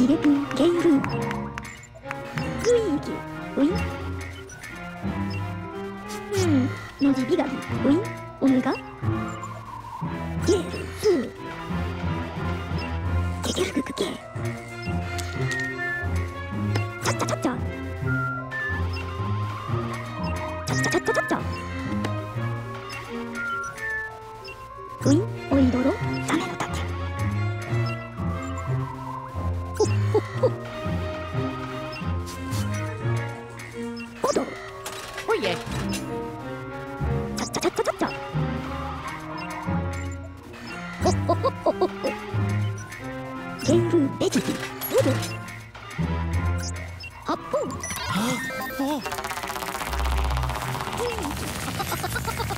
ギレプゲイルグイーキウィンうん。ノジビガビウィンオメガゲールスーゲゲルググゲチャッチャチャッチャチャッチャチャッチャチャッチャ Appu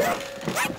Ah!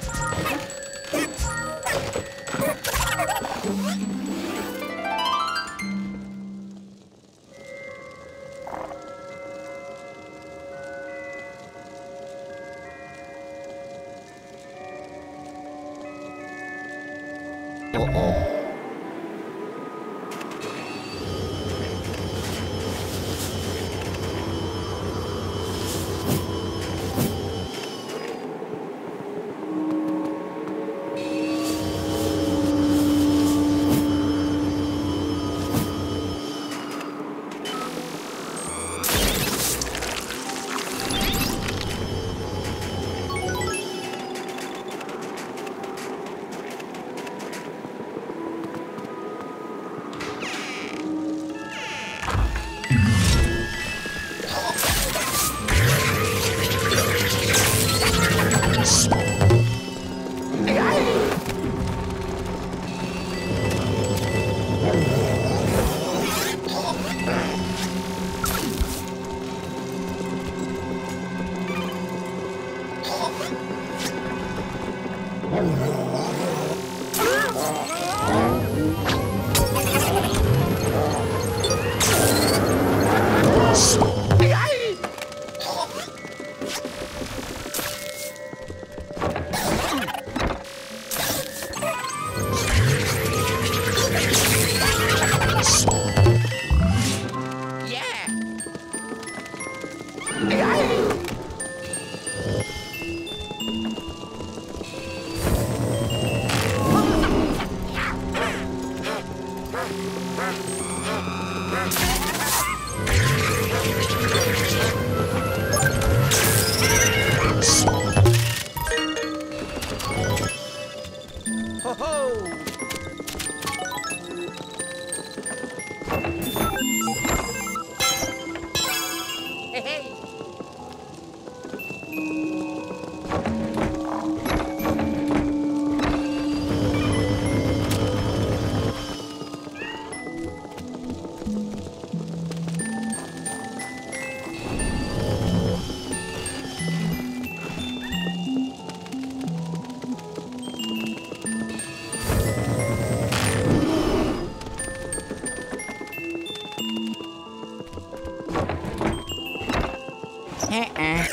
Uh-uh.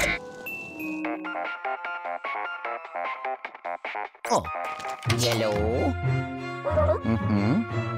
Oh, yellow. Mm-hmm.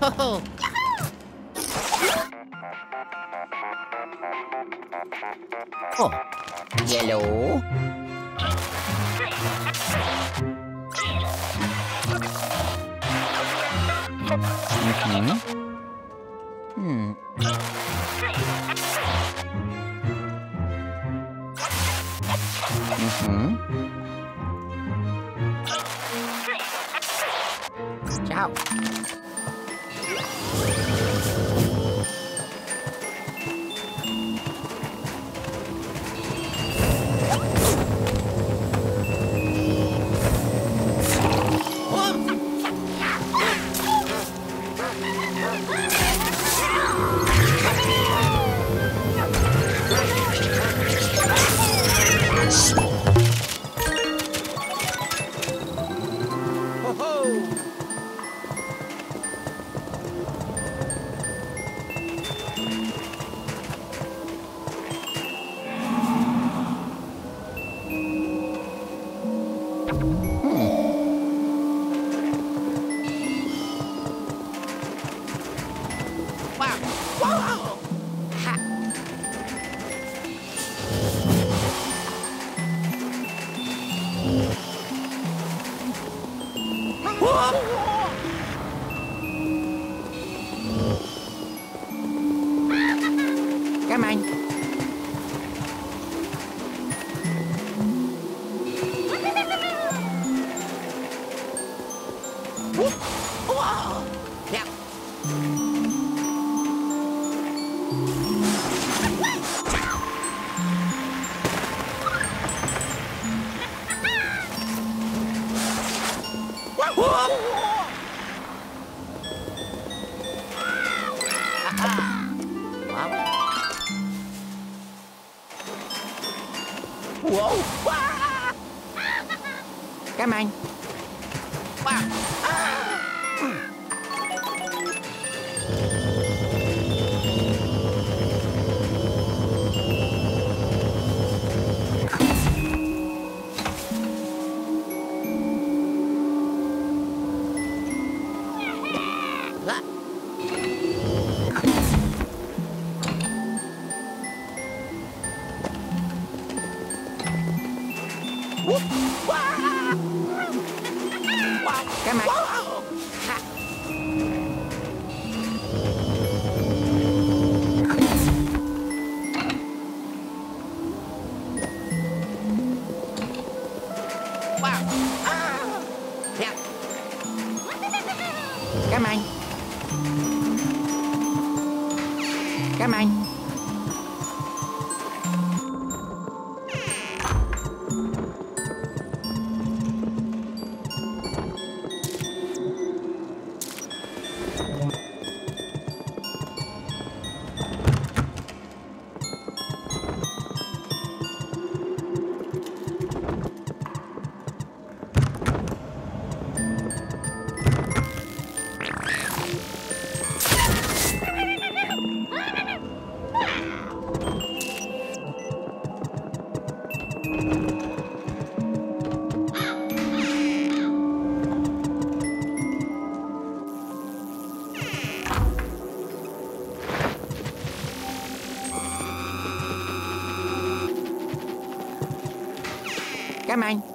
호호. 어. 옐로우. 음. Wow. Wow. Yeah. cái mặt Come on.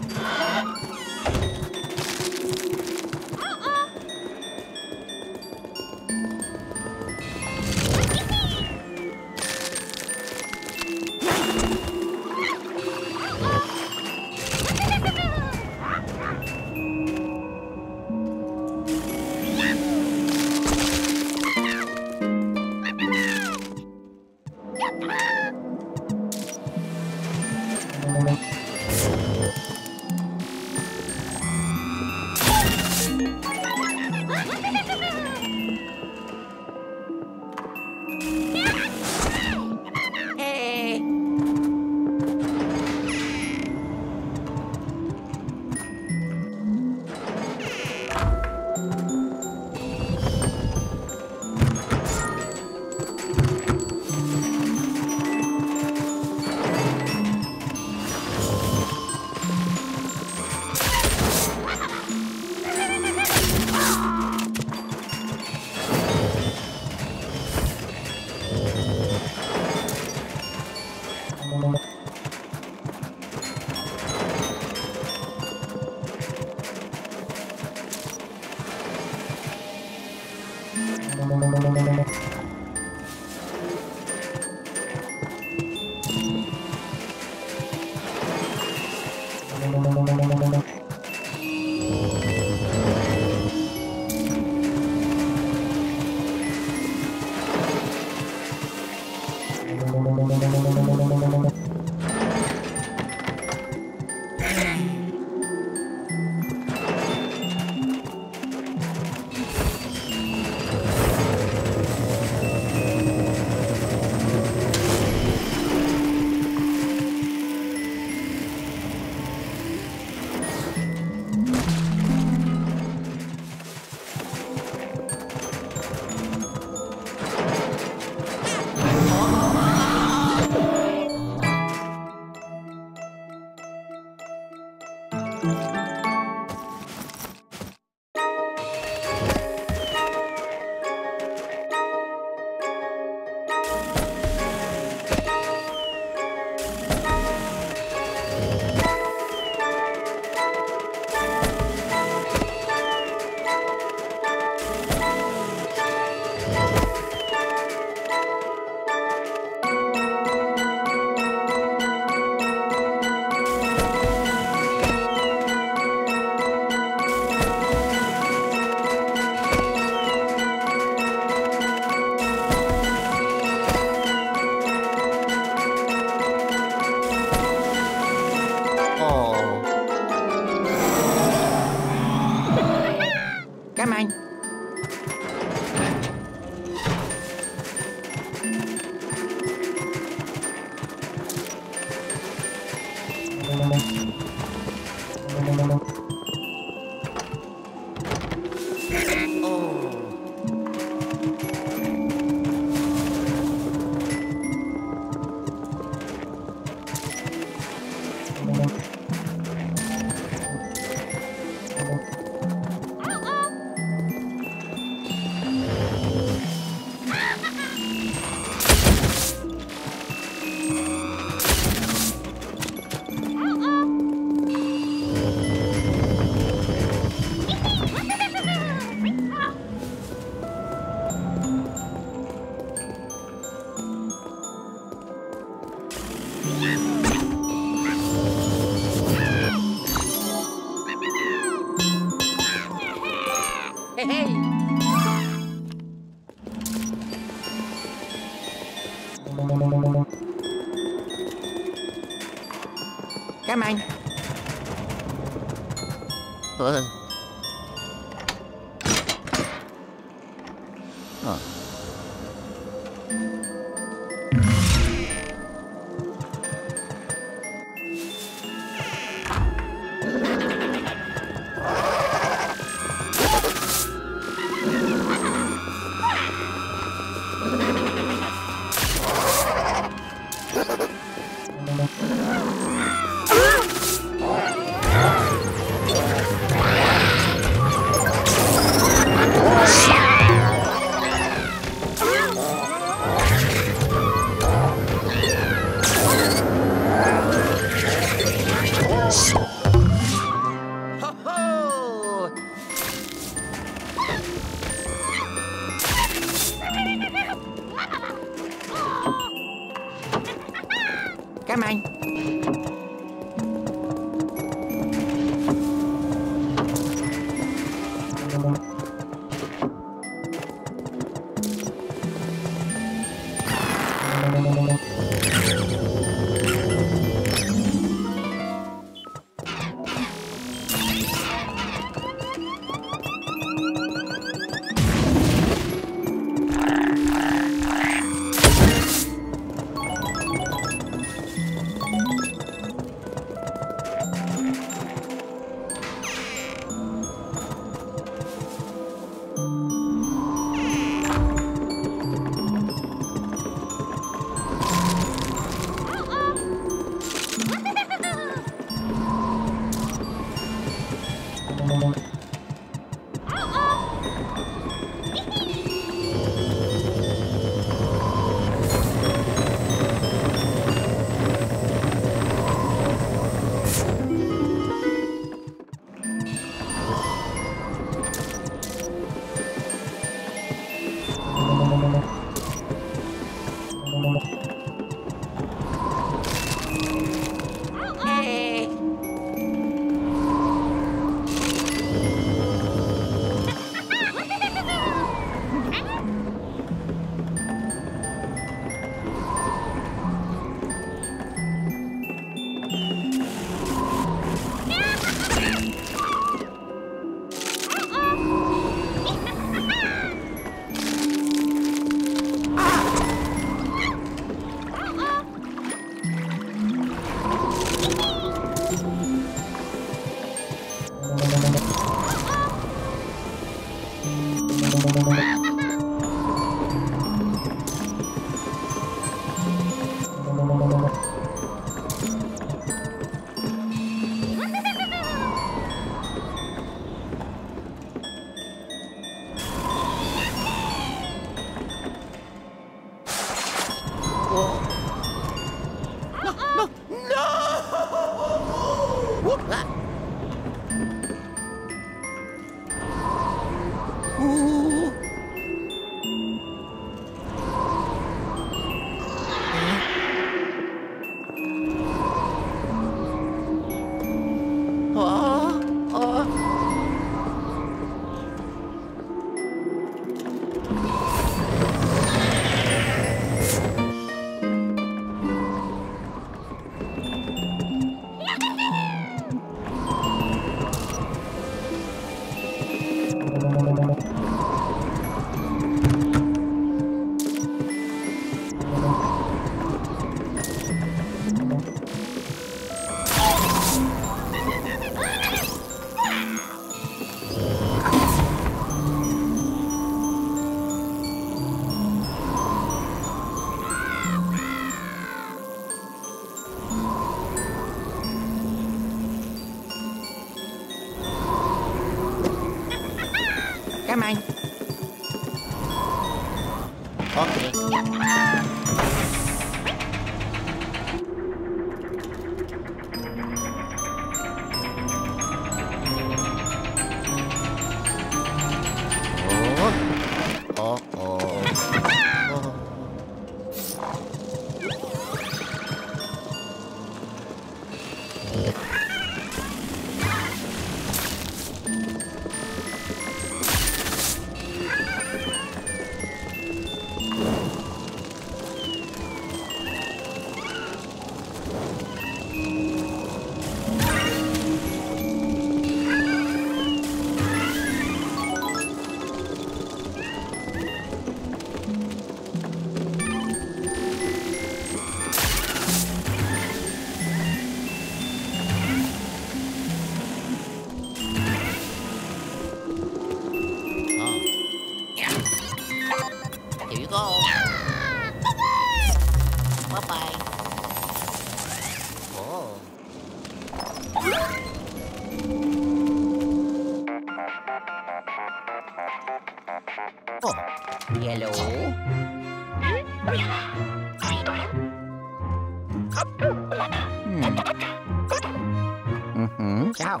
Mm-hmm. Ciao.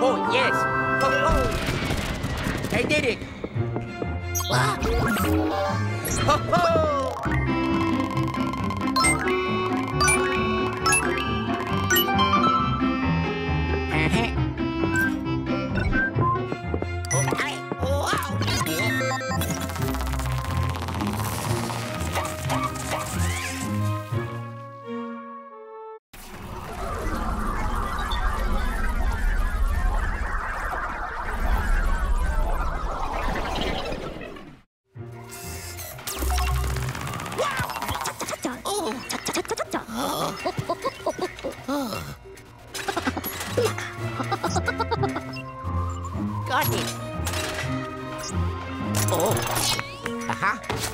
Oh, yes! Ho, ho! I did it! Ho, ho! Got it. Oh. Uh-huh.